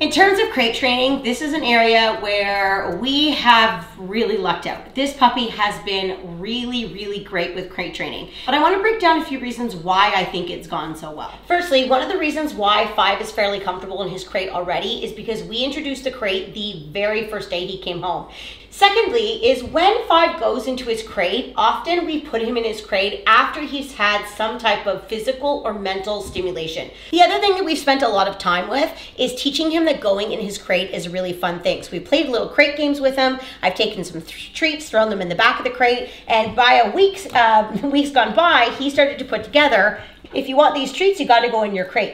In terms of crate training, this is an area where we have really lucked out. This puppy has been really, really great with crate training. But I want to break down a few reasons why I think it's gone so well. Firstly, one of the reasons why Five is fairly comfortable in his crate already is because we introduced the crate the very first day he came home. Secondly, is when Five goes into his crate, often we put him in his crate after he's had some type of physical or mental stimulation. The other thing that we've spent a lot of time with is teaching him going in his crate is a really fun thing. So we played little crate games with him. I've taken some th treats, thrown them in the back of the crate, and by a week's uh, weeks gone by, he started to put together if you want these treats, you got to go in your crate.